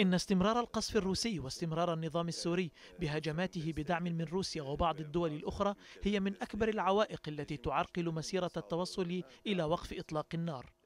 إن استمرار القصف الروسي واستمرار النظام السوري بهجماته بدعم من روسيا وبعض الدول الأخرى هي من أكبر العوائق التي تعرقل مسيرة التوصل إلى وقف إطلاق النار.